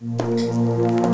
嗯。